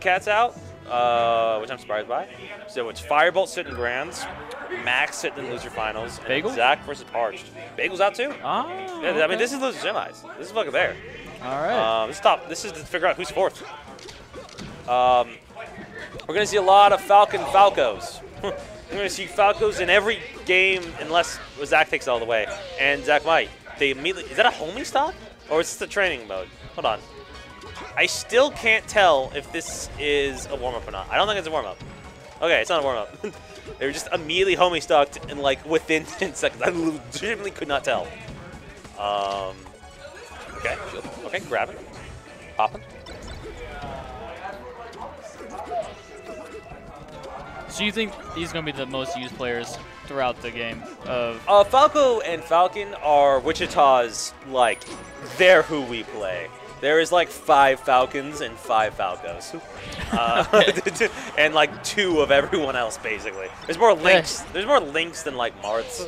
Cat's out, uh, which I'm surprised by. So it's Firebolt sitting in grands, Max sitting in loser finals, and Bagel? Zach versus Parched. Bagel's out too. Ah. Yeah, I mean, this is loser semis. This is fucking there. All right. Um, this is top. This is to figure out who's fourth. Um, we're gonna see a lot of Falcon Falcos. we're gonna see Falcos in every game unless Zach takes it all the way. And Zach might. They immediately. Is that a homie stock or is this the training mode? Hold on. I still can't tell if this is a warm up or not. I don't think it's a warm up. Okay, it's not a warm up. they were just immediately homie stocked and like within 10 seconds. I legitimately could not tell. Um, okay, okay, grab it. Popping. so you think he's going to be the most used players throughout the game of Uh, Falco and Falcon are Wichita's, like, they're who we play. There is like five Falcons and five Falcos. Uh, and like two of everyone else, basically. There's more links. There's more links than like Marths.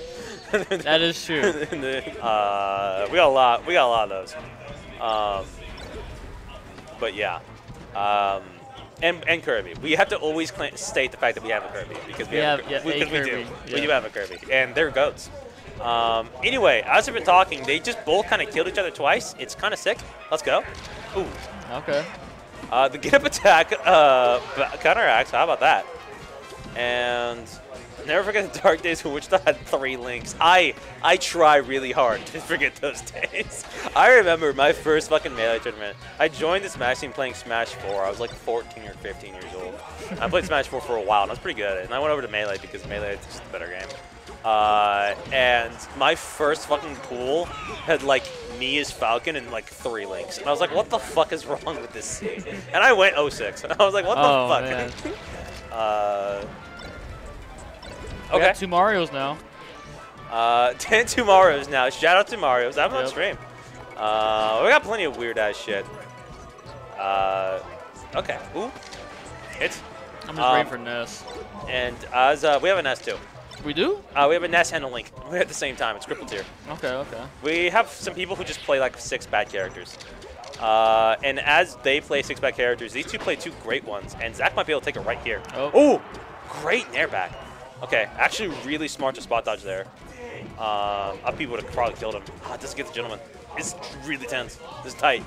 That is true. uh, we got a lot. We got a lot of those. Um, but yeah, um, and and Kirby. We have to always state the fact that we have a Kirby because we, We have, have- a, yeah, we, a we do. Kirby, We do have a Kirby, and they're goats. Um, anyway, as we've been talking, they just both kind of killed each other twice. It's kind of sick. Let's go. Ooh. okay. Uh, the get up attack uh, counteracts. How about that? And never forget the dark days when Wichita had three links. I I try really hard to forget those days. I remember my first fucking melee tournament. I joined the Smash team playing Smash 4. I was like 14 or 15 years old. I played Smash 4 for a while, and I was pretty good at it. And I went over to melee because melee is just a better game. Uh, and my first fucking pool had like me as Falcon and like three links. And I was like, what the fuck is wrong with this scene? And I went 06. And I was like, what the Oh, fuck? man. uh, We okay. got two Marios now. Uh, 10 to Marios now. Shout out to Marios. I'm on Yep. stream. Uh, we got plenty of weird ass shit. Uh, okay. Ooh. Hits. I'm just Um, waiting for Ness. And as uh, we have a Ness too. We do? Uh, we have a Ness and a Link. We're at the same time. It's crippled tier. Okay, okay. We have some people who just play like six bad characters. Uh, and as they play six bad characters, these two play two great ones. And Zach might be able to take it right here. Oh. Ooh, great nair back. Okay, actually really smart to spot dodge there. Up people would have probably killed him. Ah, doesn't get the gentleman. It's really tense. This is tight.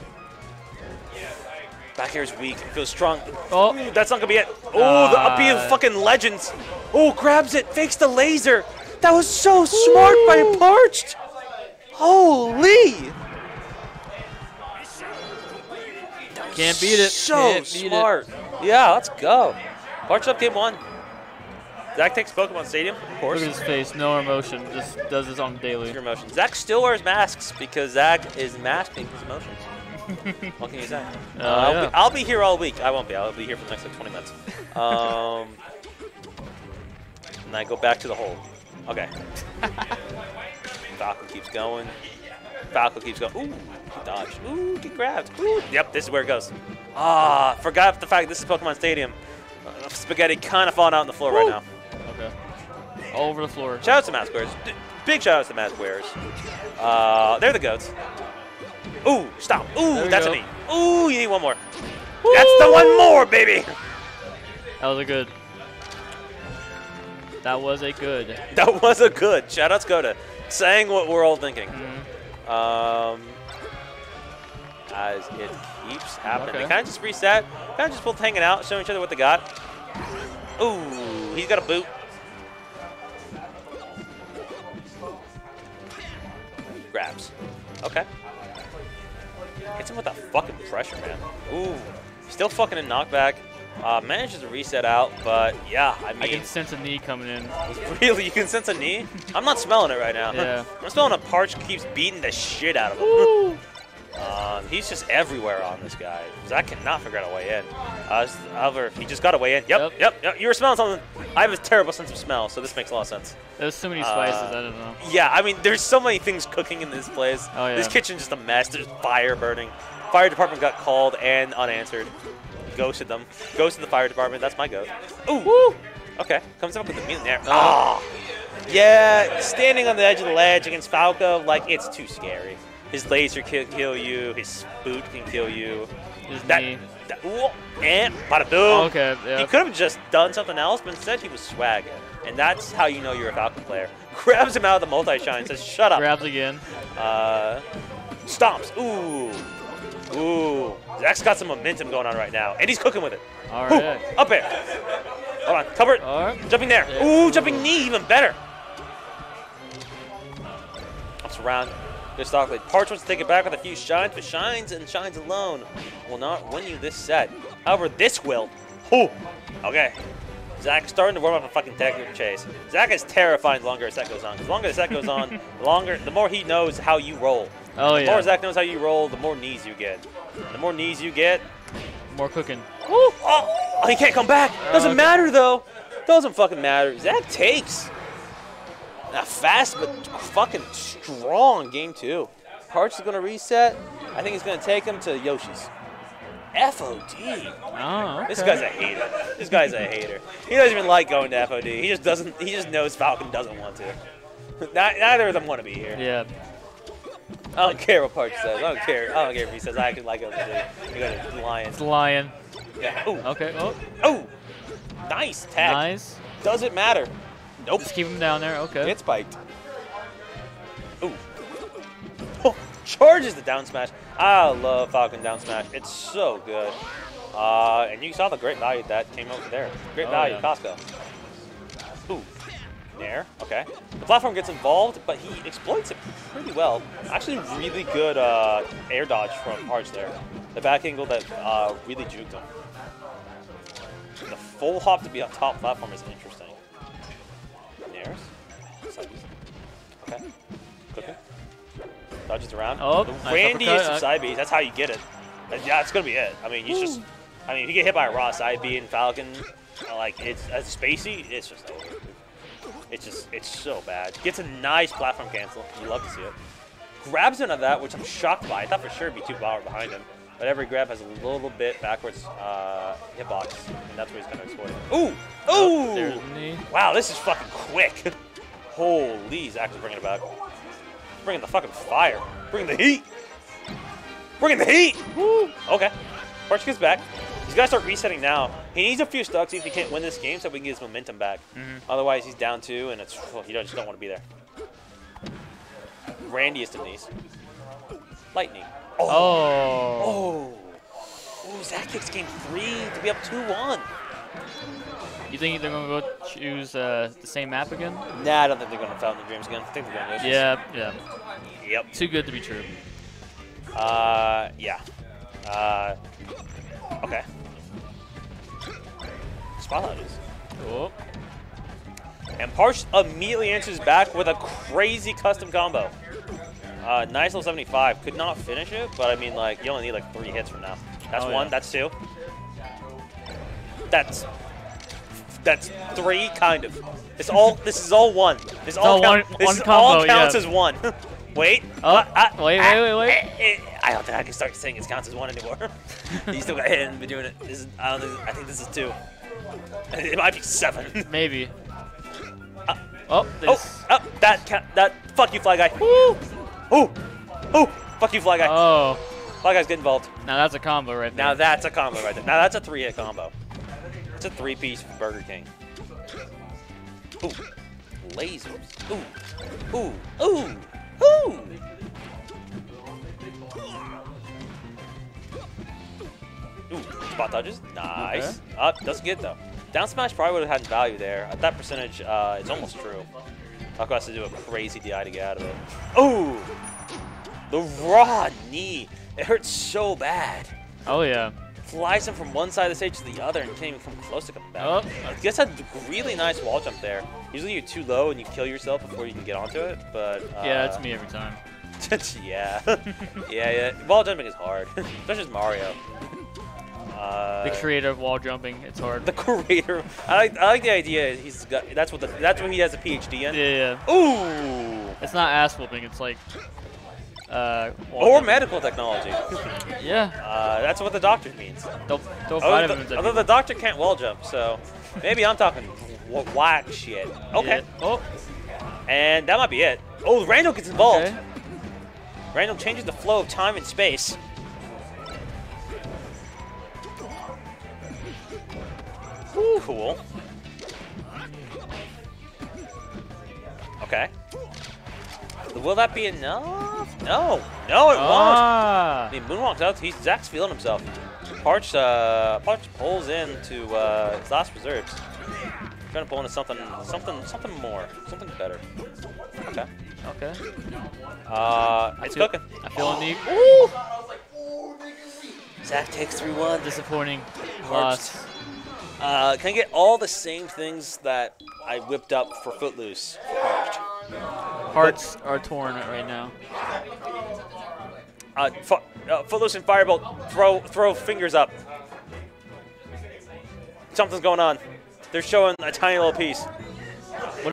Back air is weak. It feels strong. Oh. Ooh, that's not gonna be it. Oh, the up B of uh. fucking legends. Oh, grabs it, fakes the laser. That was so smart by Parched. Holy! Can't beat it. So Can't beat it. smart. Yeah, let's go. Parched up game one. Zach takes Pokemon Stadium, of course. Look at his face, no emotion. Just does this on daily. Your emotions. Zach still wears masks because Zach is masking his emotions. What can you say? Oh, Uh, I'll, yeah. be, I'll be here all week. I won't be. I'll be here for the next like 20 minutes. Um, and I go back to the hole. Okay. Falco keeps going. Falco keeps going. Ooh, dodge. Ooh, get grabbed. Ooh. Yep, this is where it goes. Ah, forgot the fact this is Pokemon Stadium. Uh, spaghetti kind of falling out on the floor right now. Okay. All over the floor. Shout out to Mask Wearers. D- Big shout out to Mask Wearers. Uh, they're the goats. Ooh, stop. Ooh, There that's go. a knee. Ooh, you need one more. That's the one more, baby. That was a good. That was a good. That was a good. Shout out Skoda. Saying what we're all thinking. Mhm. Um, as it keeps happening. They kind of just reset. Kind of just both hanging out, showing each other what they got. Ooh, he's got a boot. Grabs. Okay. Hits him with that fucking pressure, man. Ooh, still fucking in knockback. Uh, manages to reset out, but yeah, I mean, I can sense a knee coming in. really, you can sense a knee. I'm not smelling it right now. Yeah. I'm smelling a parch keeps beating the shit out of him. Um, he's just everywhere on this guy. Zach cannot figure out a way in. Uh, however, he just got a way in. Yep, Yep. yep, yep. You were smelling something. I have a terrible sense of smell, so this makes a lot of sense. There's so many spices. Uh, I don't know. Yeah, I mean, there's so many things cooking in this place. Oh, yeah. This kitchen's just a mess. There's fire burning. Fire department got called and unanswered. Ghosted them. Ghosted the fire department. That's my goat. Ooh. Woo! Okay, comes up with the meat in there. Oh. Ah. Yeah, standing on the edge of the ledge against Falco, like, it's too scary. His laser can kill you. His boot can kill you. His That, knee. that- ooh, and bada boom. Okay, yeah. He could have just done something else, but instead he was swag. And that's how you know you're a Falcon player. Grabs him out of the multi-shine, says, shut up. Grabs again. Uh, stomps. Ooh. Ooh. Zach's got some momentum going on right now. And he's cooking with it. All Ooh. Up air. Hold on. Cover it. All right. Jumping there. Yeah. Ooh, jumping knee, even better. Ups around. Good stock lead. Parch wants to take it back with a few shines, but shines and shines alone will not win you this set. However, this will. Ooh. Okay. Zach starting to warm up a fucking tech chase. Zach is terrifying the longer the set goes on. The longer the set goes on, the longer, the more he knows how you roll. Oh The more. Zach knows how you roll, the more knees you get. The more knees you get, More cooking. Ooh, oh, oh, he can't come back. Oh, Doesn't okay. matter though. Doesn't fucking matter. Zach takes. Not fast, but fucking strong game two. Parch is gonna reset. I think he's gonna take him to Yoshi's. FOD. Oh, okay. This guy's a hater. This guy's a hater. He doesn't even like going to FOD. He just doesn't. He just knows Falcon doesn't want to. Neither of them want to be here. Yeah. I don't care what Parch says. I don't care. I don't care if he says I like FOD. You go to Lions. It's Lion. Yeah. Ooh. Okay. Oh, Oh. Nice tag. nice. Doesn't matter. Nope. Just keep him down there. Okay. Get spiked. Ooh. Oh, charges the down smash. I love Falcon down smash. It's so good. Uh, and you saw the great value that came over there. Great Oh, value, yeah. Costco. Ooh. Nair. Okay. The platform gets involved, but he exploits it pretty well. Actually, really good uh, air dodge from Parch there. The back angle that uh, really juked him. The full hop to be on top platform is interesting. Dodges around. Oh, the nice randiest of side Bs. That's how you get it. And yeah, it's gonna be it. I mean, he's just. I mean, if you get hit by a raw side B in Falcon, uh, like it's as spacey, it's just over. It's just, it's so bad. Gets a nice platform cancel. You love to see it. Grabs into that, which I'm shocked by. I thought for sure it'd be too power behind him. But every grab has a little bit backwards uh, hitbox, and that's where he's gonna exploit. Ooh! Oh, Ooh! the knee. Wow, this is fucking quick. Holy, Zach is bringing it back. Bringing the fucking fire. Bringing the heat. Bringing the heat. Woo. Okay. Parch gets back. He's got to start resetting now. He needs a few stocks if he can't win this game so we can get his momentum back. Mm-hmm. Otherwise, he's down two, and it's well, you just don't want to be there. Randiest of these. Lightning. Oh. Oh. Ooh, Zach takes game three to be up 2-1. You think they're gonna go choose uh, the same map again? Nah, I don't think they're going to Fountain of Dreams again. I think they're going to Yeah. Yeah. Yep. Too good to be true. Uh, yeah. Uh, okay. Spotlight is. Oh. And Parch immediately answers back with a crazy custom combo. Uh, nice little 75. Could not finish it, but I mean, like, you only need like three hits from now. That's Oh, one. yeah. That's two. That's that's three, kind of. It's all. This is all one. This all. all one- this one is all counts yeah. as one. wait. Oh, Uh, uh, wait, wait, wait, wait. I don't think I can start saying it counts as one anymore. you still got hit and been doing it. This is, I don't think. I think this is two. It might be seven. Maybe. Uh, Oh. Oh, This. oh, that ca- that fuck you, fly guy. Woo! Ooh, ooh, fuck you, fly guy. Oh. Fly guys get involved. Now that's a combo right there. Now that's a combo right there. Now that's a three-hit combo. It's a three-piece Burger King. Ooh, lasers. Ooh, ooh, ooh, ooh. Ooh, spot dodges. Nice. Up, doesn't get though. Down smash probably would have had value there. At that percentage, uh, it's almost true. Falco has to do a crazy DI to get out of it. Ooh! The raw knee. It hurts so bad. Oh yeah. Flies him from one side of the stage to the other and can't even come close to coming back. Oh. Gets a really nice wall jump there. Usually you're too low and you kill yourself before you can get onto it, but uh, Yeah, it's me every time. yeah, yeah, yeah. Wall jumping is hard, especially as Mario. Uh, The creator of wall jumping, it's hard. the creator. I like, I like the idea. He's got that's what the, that's what he has a PhD in. yeah, yeah. Ooh, It's not ass whooping. It's like. Uh, or medical technology. Yeah. Uh, that's what the doctor means. They'll throw Although the, although the doctor can't wall jump, so maybe I'm talking w- whack shit. Okay, Yeah. Oh. and that might be it. Oh, Randall gets involved. Okay. Randall changes the flow of time and space. Ooh, cool. Okay. Will that be enough? No. No, it won't. Ah. I mean, Moonwalk's out. He's Zach's feeling himself. Parch, uh, Parch pulls into uh, his last reserves. Trying to pull into something, something, something more, something better. Okay. Okay. Uh, it's feel- cooking. I feel a need. Zach takes 3-1. Disappointing loss. Uh, can I get all the same things that I whipped up for Footloose? for Parched? Hearts are torn right now. Uh, uh, Footloose and Firebolt, throw, throw fingers up. Something's going on. They're showing a tiny little piece.